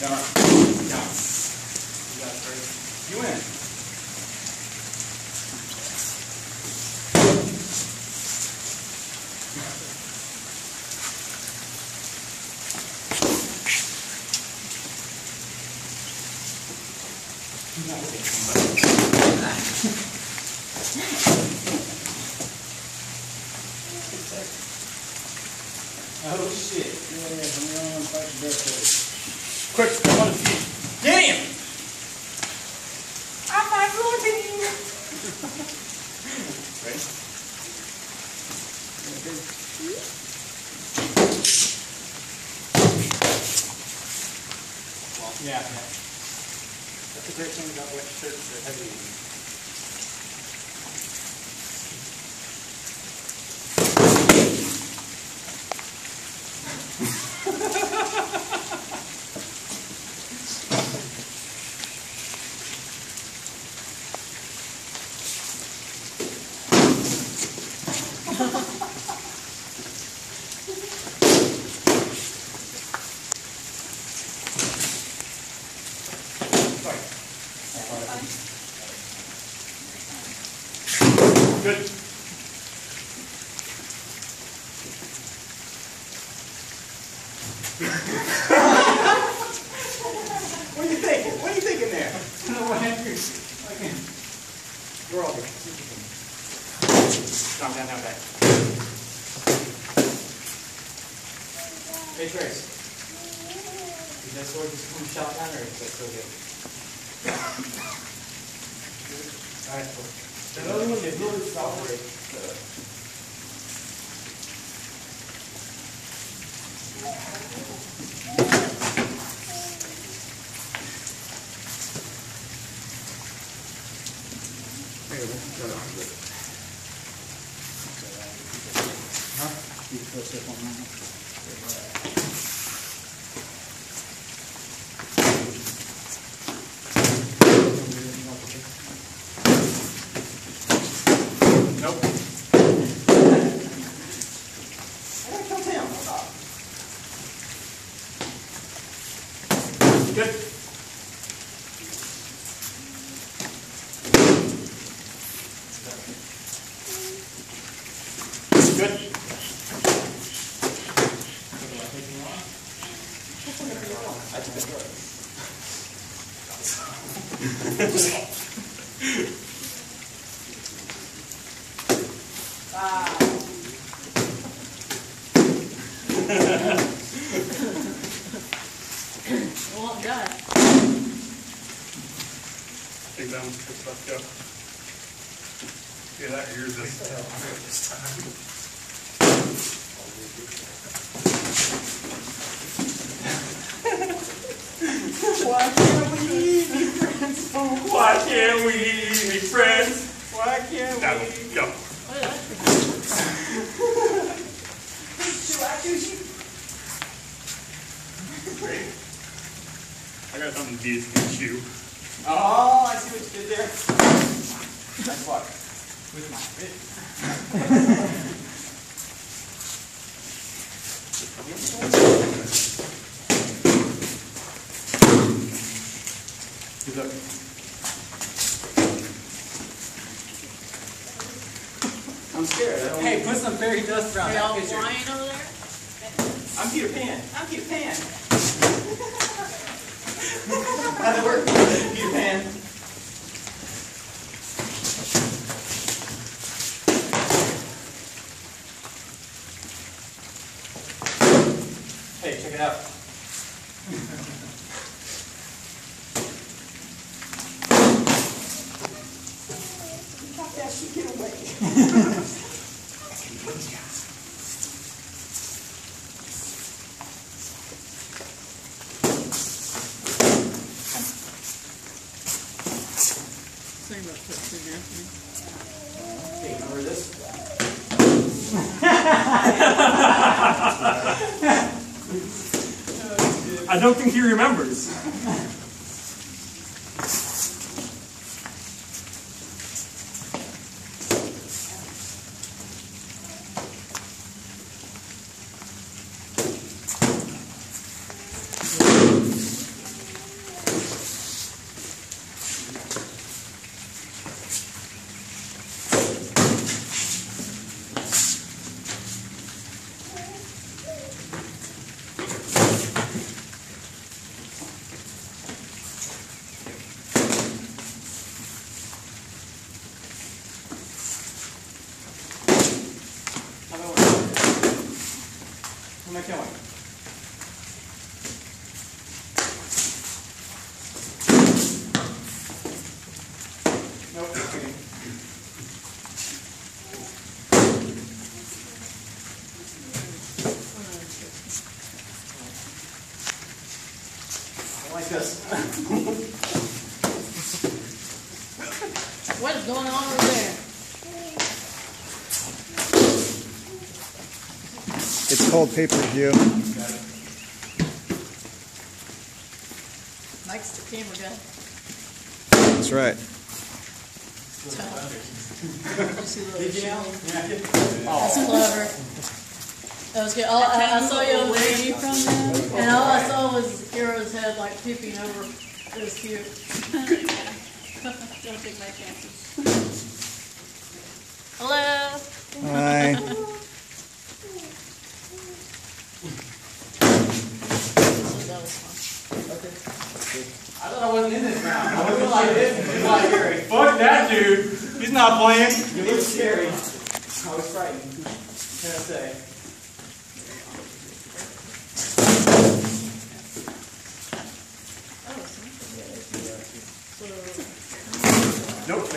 You it, win. Oh shit. Yeah, I'm on fight the best Quick, come on his feet. Get him! I'm not looking. Ready? Yeah, yeah. That's a great thing about wet shirts, they're heavy. Good. what are you thinking? What are you thinking there? Roll. Down, down, down, back. Hey, Trace. Did that sword just come shot down, or is that still good? Alright, cool. The other one, the blue is. You can put stuff on. Nope. I gotta kill Tim. Hold up. Good. Good. I took a drug. Well done. Take that one, good stuff, go. Yeah, that yours this time. Why can't we be friends? Why can't we be friends? Why can't That we? one, go. What is that? Should I? Great. I got something to beat against you. Oh, I see what you did there. Nice fuck. With my fit. Good luck. I'm scared. Hey, put some fairy dust around Are that y'all picture. flying over there? I'm Peter Pan. I'm Peter Pan. How'd it work, Peter Pan? Hey, check it out. Fuck that shit, get away. Sorry about that figure. I don't think he remembers. una like this. what is going on over there? Called pay-per-view. Mike's the camera guy. That's right. Did you see the little Did you? shimmy? Yeah. That's clever. That was good. All, I, I saw you over there, from them. and all I saw was Hero's head like peeping over. It was cute. Don't take my chances. Hello. Hi. Fuck that dude. He's not playing. You look scary. I was frightened. Can I say? Nope.